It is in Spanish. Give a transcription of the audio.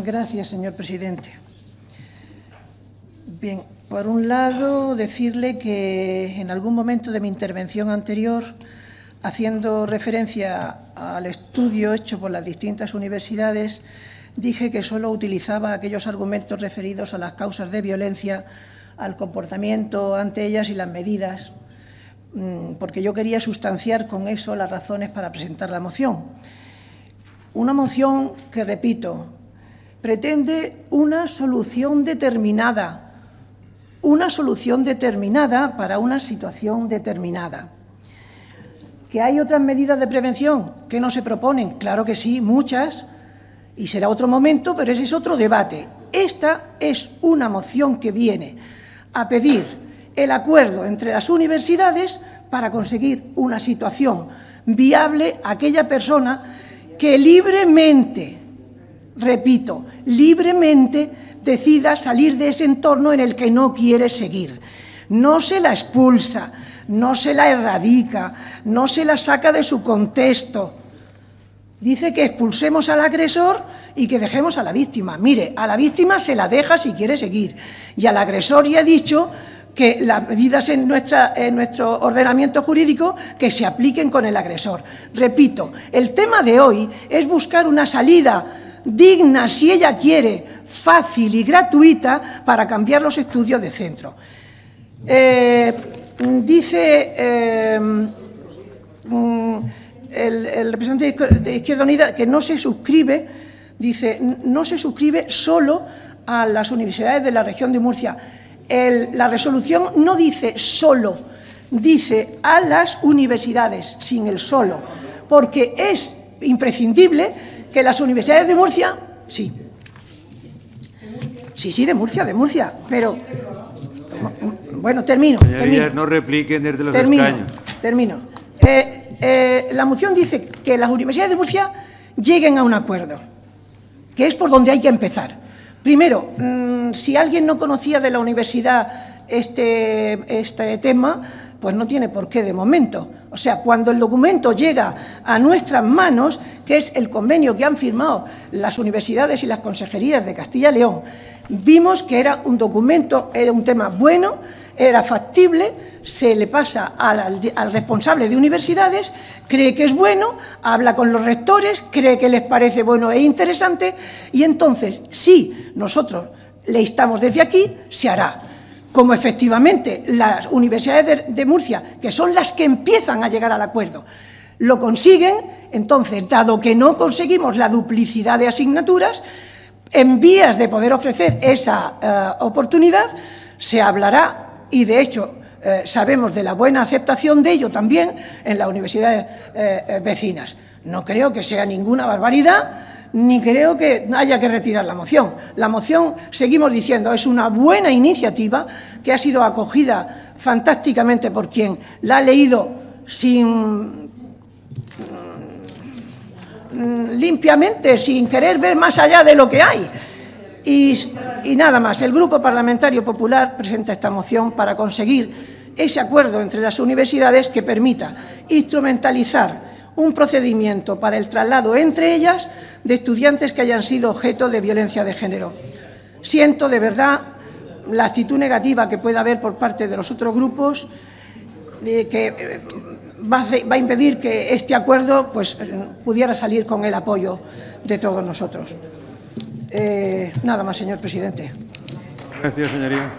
Gracias, señor presidente. Bien, por un lado, decirle que en algún momento de mi intervención anterior, haciendo referencia al estudio hecho por las distintas universidades, dije que solo utilizaba aquellos argumentos referidos a las causas de violencia, al comportamiento ante ellas y las medidas, mm, porque yo quería sustanciar con eso las razones para presentar la moción. Una moción que, repito, pretende una solución determinada, una solución determinada para una situación determinada. ¿Que hay otras medidas de prevención que no se proponen? Claro que sí, muchas, y será otro momento, pero ese es otro debate. Esta es una moción que viene a pedir el acuerdo entre las universidades para conseguir una situación viable a aquella persona que libremente, repito, libremente decida salir de ese entorno en el que no quiere seguir. No se la expulsa, no se la erradica, no se la saca de su contexto. Dice que expulsemos al agresor y que dejemos a la víctima. Mire, a la víctima se la deja si quiere seguir. Y al agresor ya he dicho que las medidas en, nuestro ordenamiento jurídico que se apliquen con el agresor. Repito, el tema de hoy es buscar una salida digna, si ella quiere, fácil y gratuita para cambiar los estudios de centro. Eh, dice eh, mm, el, el, representante de Izquierda Unida que no se suscribe, dice, no se suscribe solo a las universidades de la región de Murcia la resolución no dice solo, dice a las universidades, sin el solo, porque es imprescindible que las universidades de Murcia, sí, sí, sí, de Murcia, de Murcia, pero, bueno, termino. termino. no repliquen desde los termino, Termino. Eh, eh, la moción dice que las universidades de Murcia lleguen a un acuerdo, que es por donde hay que empezar. Primero, mm, si alguien no conocía de la universidad este, este tema, pues no tiene por qué de momento. O sea, cuando el documento llega a nuestras manos, que es el convenio que han firmado las universidades y las consejerías de Castilla y León, vimos que era un documento, era un tema bueno, era factible, se le pasa al, responsable de universidades, cree que es bueno, habla con los rectores, cree que les parece bueno e interesante, y entonces, si nosotros le instamos desde aquí, se hará. Como efectivamente las universidades de, Murcia, que son las que empiezan a llegar al acuerdo, lo consiguen, entonces, dado que no conseguimos la duplicidad de asignaturas, en vías de poder ofrecer esa eh, oportunidad, se hablará y de hecho eh, sabemos de la buena aceptación de ello también en las universidades eh, vecinas. No creo que sea ninguna barbaridad ni creo que haya que retirar la moción. La moción, seguimos diciendo, es una buena iniciativa que ha sido acogida fantásticamente por quien la ha leído sin mm, limpiamente, sin querer ver más allá de lo que hay. Y, nada más, el Grupo Parlamentario Popular presenta esta moción para conseguir ese acuerdo entre las universidades que permita instrumentalizar un procedimiento para el traslado entre ellas de estudiantes que hayan sido objeto de violencia de género. Siento de verdad la actitud negativa que pueda haber por parte de los otros grupos eh, que eh, va, a impedir que este acuerdo pues, pudiera salir con el apoyo de todos nosotros. Eh, nada más, señor presidente. Gracias, señoría.